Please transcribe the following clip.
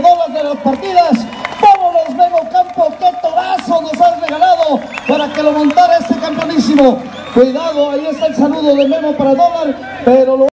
dólar de las partidas. Vámonos, Memo Campo, qué torazo nos has regalado para que lo montara este campeonísimo. Cuidado, ahí está el saludo de Memo para dólar, pero lo